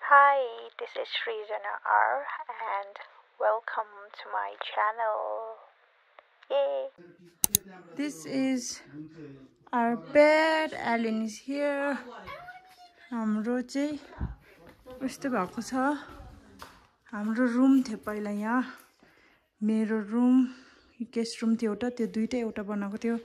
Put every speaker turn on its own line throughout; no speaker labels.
Hi, this is Srijana R and welcome to my channel. Yay!
This is our bed. Alan is here. हाम्रो चाहिँ यस्तो भएको छ हाम्रो रुम थियो पहिला यहाँ मेरो रुम गेस्ट रुम थियो एउटा त्यो दुइटै एउटा बनाएको थियो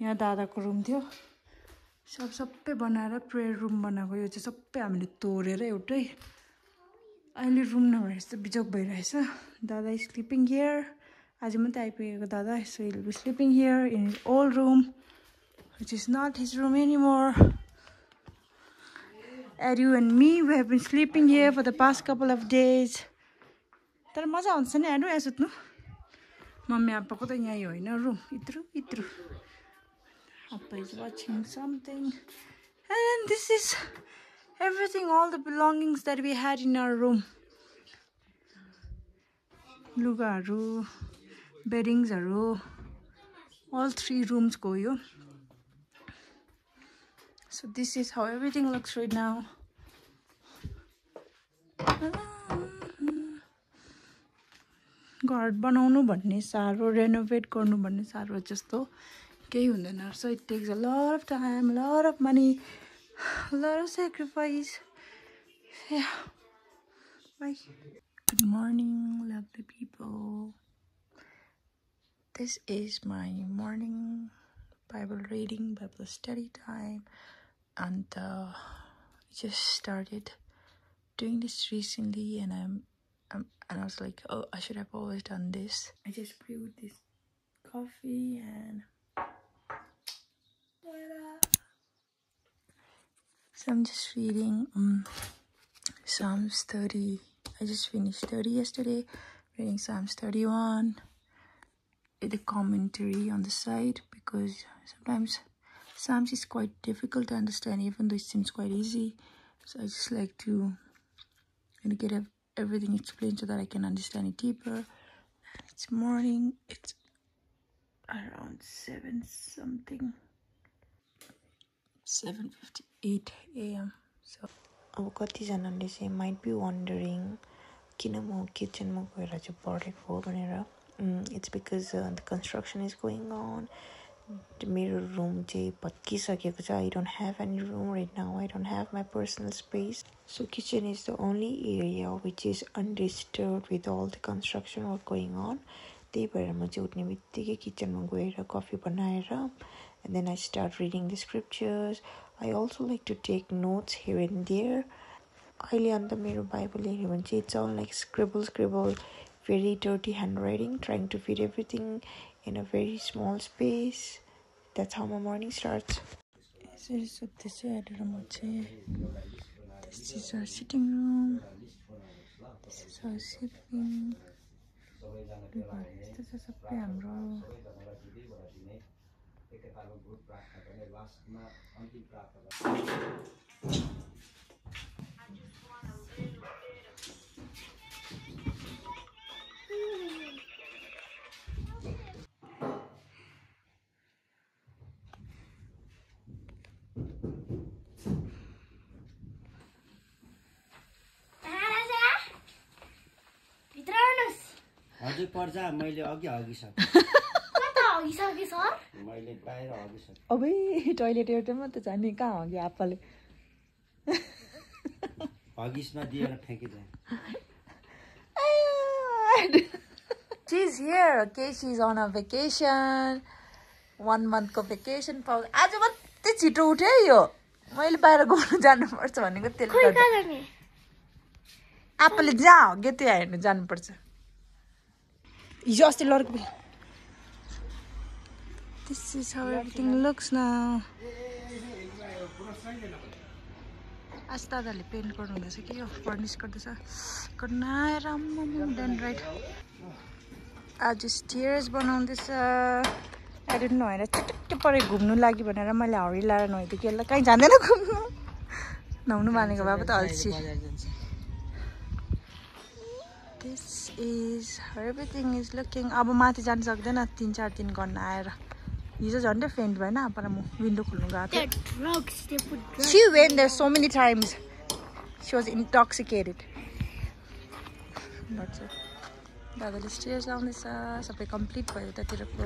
यहाँ दादाको रुम थियो सब सबै बनाएर प्रेयर रुम बनाएको यो चाहिँ सबै हामीले तोडेर एउटै अहिले रुम नभएर यस्तो बिजोक भइरहेछ। दादा स्लिपिङ हियर आज मात्रै आइपुगेको दादा। So be sleeping here in old room which is not his room any more Edu and me, we have been sleeping here for the past couple of days. तर मजा आउँछ नि। एडु यहाँ सुत्नु। मम्मी आप्पाको त यहीँ होइन रुम इत्रु इत्रु Appa is watching something. And this is everything, all the belongings that we had in our room. लुगाहरू बेडिङ्सहरू all three rooms go yo. So this is how everything looks right now. घर बनाउनु भन्ने साह्रो renovate गर्नु भन्ने साह्रो जस्तो केही हुँदैन so it takes a lot of time lot of money lot of sacrifice bye good morning lovely people this is my morning bible reading bible study time and uh, I just started doing this recently and I'm, I'm and I was like oh I should have always done this I just brewed this coffee and so I'm just reading um, Psalms 30 I just finished 30 yesterday reading Psalms 31 the commentary on the side because sometimes Psalms is quite difficult to understand, even though it seems quite easy. So I just like to get everything explained so that I can understand it deeper. It's morning. It's around seven something. Seven fifty-eight a.m. So. अब कतिजनाले चाहिँ might be wondering किन म किचनमा गएर चाहिँ पढेको भनेर। It's because the construction is going on मेरो रुम चाहिँ भत्किसकेको छ। I don't have any room right now I don't have my personal space so kitchen is the only area which is undisturbed with all the construction work going on त्यही भएर म चाहिँ उठ्ने बित्तिकै किचनमा गएर कफी बनाएर and then I start reading the scriptures I also like to take notes here and there अहिले अन्त मेरो बाइबल हेऱ्यो भने चाहिँ it's all like scribble scribble very dirty handwriting trying to fit everything in a very small space. That's how my morning starts. यसरी सुत्दैछु हेरेर म चाहिँ is our sleeping. यस्तो छ सबै हाम्रो
भित्र आउनुहोस्
हजुर पर्जा मैले अघि हगिसकेँ
कता हगिसके सर
मैले बाहिर हगिसकेँ।
अबै टोइलेट एउटा मात्रै छ नि कहाँ हो कि आप्पाले She's here. Okay, she's on a vacation. One मन्थको भेकेसन पाउ आज मात्रै छिटो उठ्यो है यो। मैले बाहिर घुम्नु जानुपर्छ भनेको त्यसले आप्पाले जहाँ हग्यो त्यो हेर्नु जानुपर्छ। हिजो अस्ति लड्को this is how everything looks न आज दादाले पेन्ट गर्नुहुँदैछ कि यो फर्निस गर्दैछ गर्नाएर देन राइट आज स्टेयर्स बनाउँदैछ एडिट नभएर चुट्टै परे घुम्नु लागि भनेर मैले हाउडी लाएर नुहाइदिएँ कि यसलाई कहीँ जाँदैन घुम्नु नुहाउनु मानेको भए त अल्छी this is everything is looking अब माथि जानु सक्दैन तिन चार दिन गर्न आएर हिजो झन्डै फेन्ट भएन अब म विन्डो खोल्नु गएको थिएँ
drugs they put drugs
She went there so many times. She was intoxicated दादाले स्टेयर्स आउँदैछ सबै कम्प्लिट भयो यतातिरको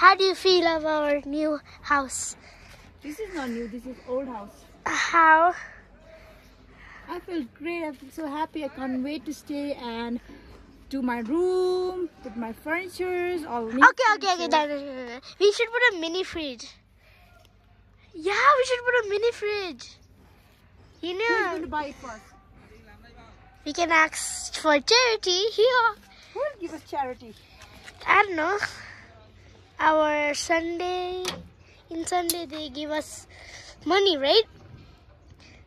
How do you feel about our new house?
This is not new this is old house
How?
I feel great. I feel so happy. I can't wait to stay and do my room, put my furnitures, all
Okay, okay, okay. done. We should put a mini fridge. Yeah, we should put a mini fridge. You
Who's going
know,
to buy it first?
we can ask for charity here.
Who will give us charity?
I don't know. Our Sunday, in Sunday they give us money, right?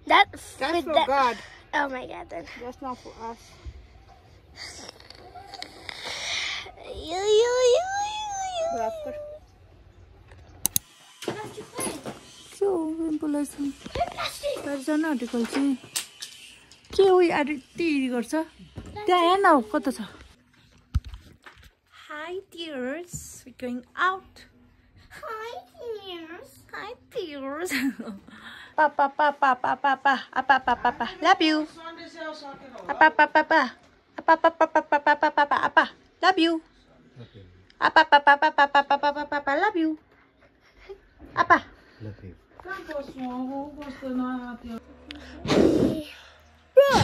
That
That's for
that-
God.
Oh my God, then.
That's not for us. दजनाहरू चाहिँ के उयो अरू गर्छ त्यहाँ आएन कता cheers love you Apa, apa, apa, apa, apa, apa, apa, apa, apa, love you. Apa? Love you.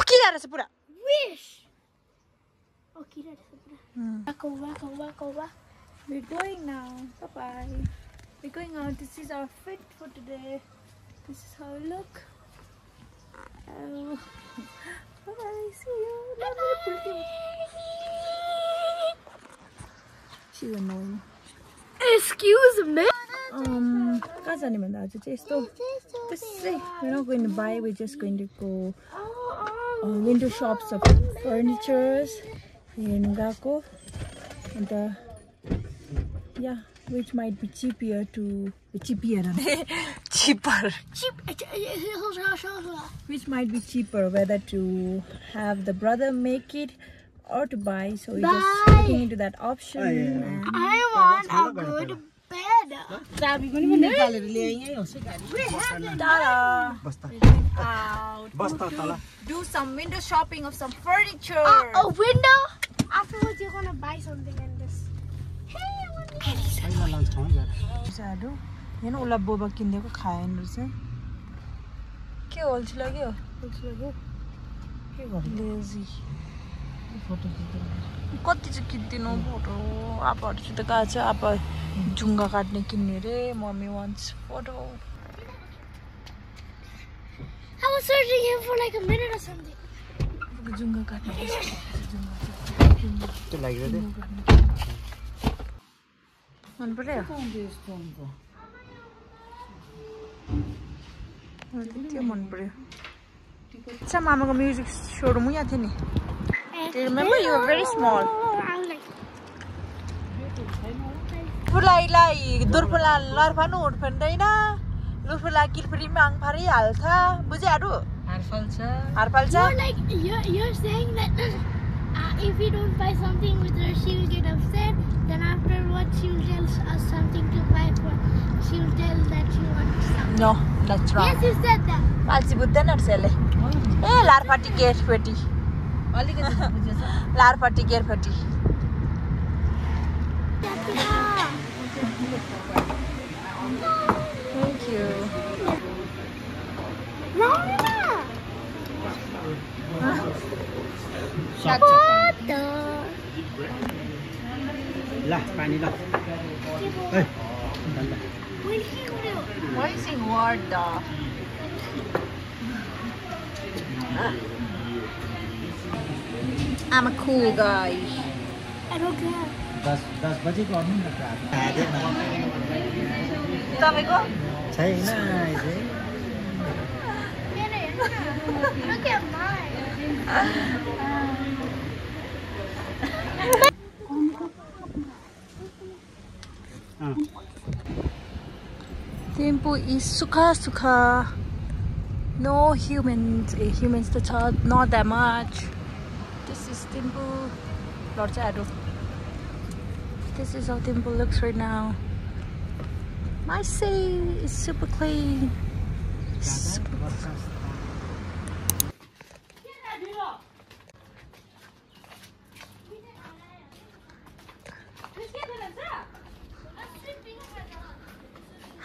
Kilara sepura.
Wish. Oh, Kilara sepura. Hmm. Waka, waka, waka, waka.
We're going now. Bye-bye. We're going out. This is our fit for today. This is how we look. Oh. Bye-bye. See you. Bye -bye. Bye She's annoying.
Excuse me?
Um, guys, animal don't know this We're not going to buy, we're just going to go uh, window shops of furnitures. And uh, yeah, which might be cheaper to. Cheaper. cheaper.
Cheap.
Which might be cheaper whether to have the brother make it or to buy. So, we just. Looking into that option and
I want a good bed.
Do some window shopping of some furniture.
Uh, a window. Afterwards, you're gonna buy something in this. Hey, I want
साडो हेर्नु उसलाई Boba किनिदिएको खाएन रहेछ के हो अल्छी लाग्यो
के गर्नु
लेजी कति चाहिँ किनिदिनु फोटो? आपाहरूसित गएको छ? आपा जुङ्गा काट्ने किन्ने अरे mummy once photo
I was searching him for like a minute or something.
जुङ्गा काट्ने
त्यो लागि थियो।
मन त त्यो मन अच्छा मामाको म्युजिक सोरुम यहाँ थियो नि। Remember you were very small? फुलाइलाई दुर्फुला लर्फानु उठ्फेन्दैन लुफुला किरफुरीमा आङ फारिहाल्छ बुझिहाल्नु हार फाल्छ
you're like, you're, you're saying that uh, if we don't buy something with her, she will get upset. Then afterwards, she will tell us something to buy for. She will tell that she wants something.
No that's wrong
Yes, you said that.
बुझ्दैन रहेछ यसले ए लारफाटी केरफेटी लारफाटी केरफेटी thank you
What the?
ल पानी ल
he
word? I'm a cool guy.
I don't care.
दस दस बजी गर्नु न खाँदैन
तपाईँको
छैन अहिले
Look at mine.
अँ
Tempo is suka suka. No humans. Eh, humans the child, not that much. This is Tempo. Lord Shadow. This is how Tempo looks right now. My city is super clean.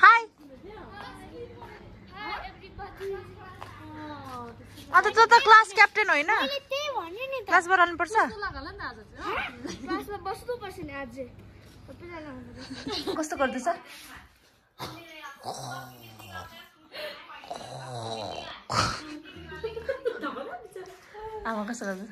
Hi अन्त तँ त class captain होइन
मैले त्यही भने नि त
क्लासमा रहनुपर्छ कस्तो गर्दैछ? आमा कस्तो गर्दैछ?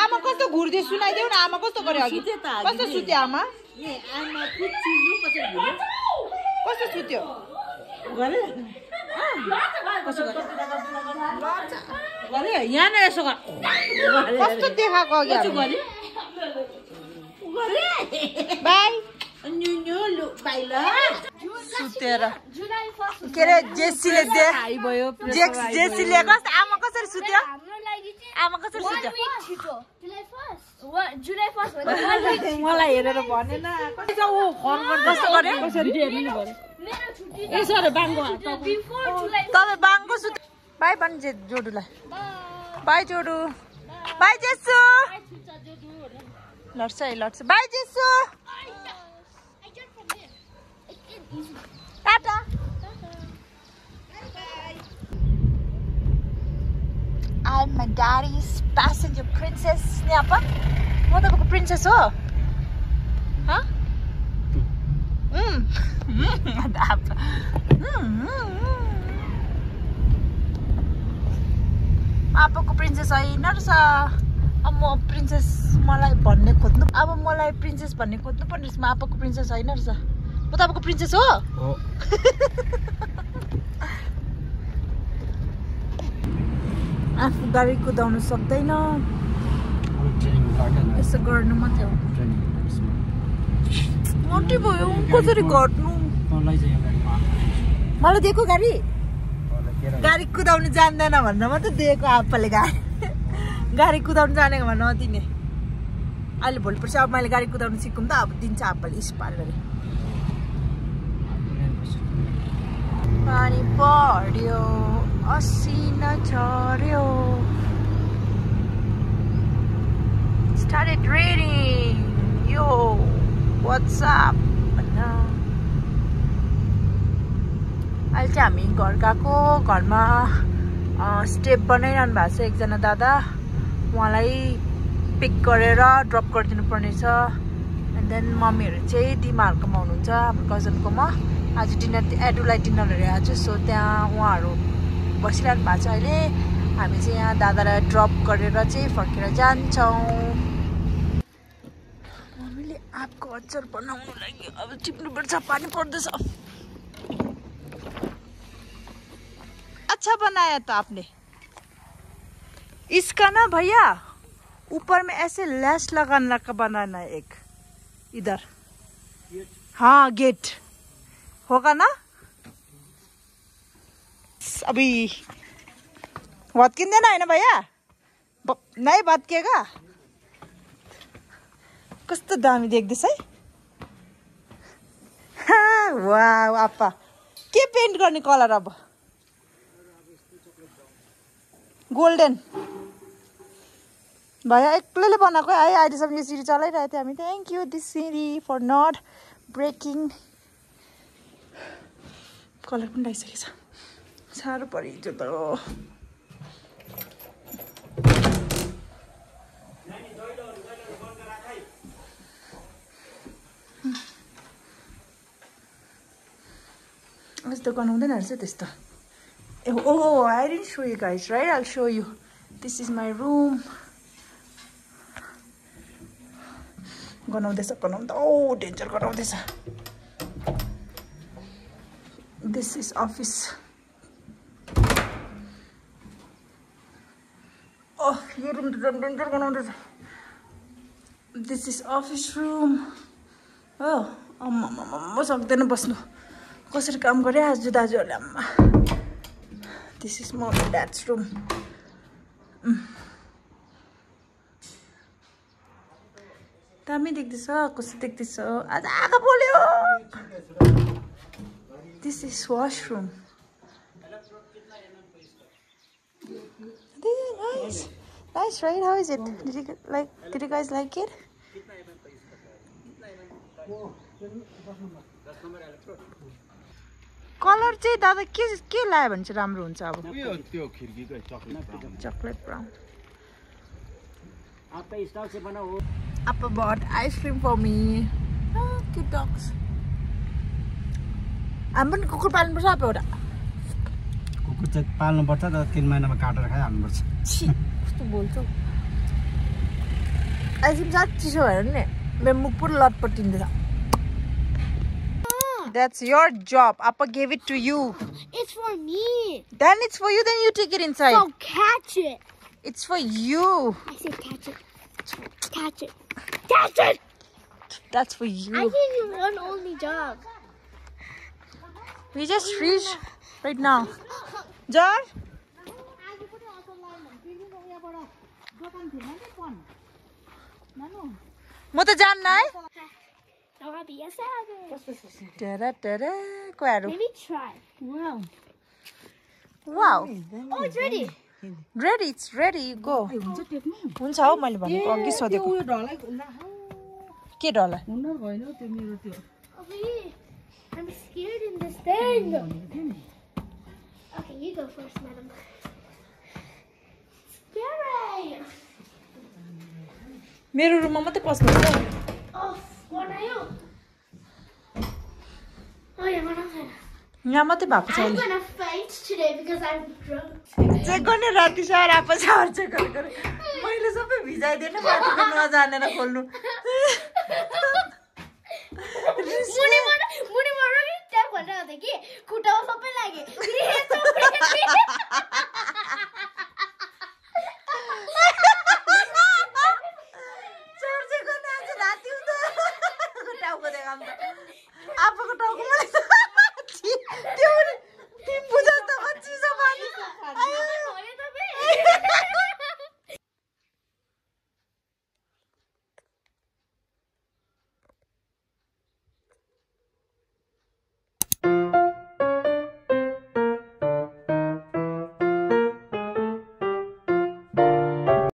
आमा कस्तो घुर्दै सुनाइदेऊ न आमा कस्तो गर्यो अघि? कस्तो सुत्यो आमा? कस्तो सुत्यो?
यहाँ न यसो गर।
कस्तो देखाएको सुतेर। के अरे जेसीले दे
भयो
जेक्स जेसीले कस्तो आमा कसरी सुत्यो? आमा कसरी सुत्यो?
जुलाई फर्स्ट
मलाई हेरेर भनेन।
तपाईँ। बाङको सुत्यो बाई पनि जे जोडुलाई। बाई। जोडु। बाई जेसु। लड्छ है लड्छ। Bye जेसु। Tata. Daddy's passenger princess. Sneapa. म तपाईँको प्रिन्सेस हो. आपाको प्रिन्सेस होइन रहेछ अब म प्रिन्सेस मलाई भन्ने खोज्नु अब मलाई प्रिन्सेस भन्ने खोज्नु पर्ने रहेछ म आपाको प्रिन्सेस होइन रहेछ म तपाईँको प्रिन्सेस हो
हो
आफू गाडी कुदाउनु सक्दैन यसो गर्नु मात्रै हो मोटी भयो कसरी घट्नु मलाई दिएको गाडी गाडी कुदाउनु जान्दैन भनेर मात्रै दिएको आप्पाले गाडी गाडी कुदाउनु जानेको भनेर नदिने अहिले भोलि पर्सि अब मैले गाडी कुदाउनु सिकौँ त अब दिन्छ आप्पाले स्पार गरे पानी पर्यो असिना झऱ्यो started raining yo what's up? अहिले चाहिँ हामी घर गएको घरमा स्टेप बनाइरहनु भएको छ एकजना दादा। उहाँलाई पिक गरेर ड्रप गरिदिनु पर्ने छ एन्ड देन मम्मीहरू चाहिँ दिमाहरूकोमा हुनुहुन्छ हाम्रो कजनकोमा आज डिनर एडुलाई डिनरहरू आज सो त्यहाँ उहाँहरू बसिरहनु भएको छ यहाँ दादालाई ड्रप गरेर चाहिँ फर्केर जान्छौँ। मम्मीले आँपको अचार बनाउनु अब टिप्नुपर्छ पानी पर्दैछ। अच्छा बनाया तो आपने। इसका ना भैया, ऊपर में ऐसे लैस लगाने का बनाना है एक। इधर। हाँ गेट। होगा ना? अभी भत्किँदैन होइन भैया? नै भत्किएगा कस्तो दामी देख्दैछ है वा आपा। के पेन्ट गर्ने कलर अब गोल्डन भैया एक्लैले बनाएको है अहिलेसम्म यो सिडी चलाइरहेको थियो हामी थ्याङ्क यू दिस सिडी फर नट ब्रेकिङ कलर पनि लगाइसकेको छ साह्रो पऱ्यो हिजो त यस्तो गनाउँदैन रहेछ त्यस्तो ए ओ I didn't so you guys right all so you this is my room गनाउँदैछ गनाउँदा ओ डेन्जर गनाउँदैछ दिस इज अफिस यो रुम त झन् डेन्जर बनाउँदैछ दिस इज अफिस रुम हो अम्मा सक्दैन बस्नु। कसरी काम गरेँ? आज दाजुहरूले आम्मा this is mummy dad's room दामी देख्दैछ? कसरी देख्दैछ? आज आ बोल्यो this is washroom Nice. Nice, right? How is it? Did you like? Did you guys like it? Colour चाहिँ दादा के के लगायो भने चाहिँ राम्रो हुन्छ अब
त्यो खिर्कीको चक्लेट ब्राउन
चक्लेट ब्राउन
आपका स्टॉक से बना हो
Appa bought ice cream for me. Oh, cute dogs. हामी पनि कुकुर पाल्नुपर्छ अब एउटा
कुकुर चाहिँ पाल्नुपर्छ र तिन महिनामा काटेर खाइहाल्नुपर्छ
छि कस्तो बोल्छौ आइसक्रिम साह्रै चिसो भएर नि मेरो मुख पुरो लटपटिँदैछ That's your job. Appa gave it to you.
It's for me.
Then it's for you, then you take it inside.
So catch it.
It's for you.
I said catch it. Catch it. Catch it.
That's for
I
you.
gave you one only job.
We just reached right now. George? म त जान्न है. टेरा टेरा
try.
Wow
Oh, it's ready.
Ready it's ready go हुन्छ हौ मैले भनेको अघि सोधेको के डल्ला
हुन भएन हौ त्यो मेरो त्यो
Over here. I'm scared in this thing. Okay, you go first, madam. Scary.
मेरो रुममा मात्रै पस्नुहुन्छ
I?
यहाँ मात्रै भएको छ. चेक गर्ने राति सर चेक गरेर मैले सबै भिजाइदिएन बाटोको नजानेर खोल्नु।
खुट्टामा सबै लाग्यो उयो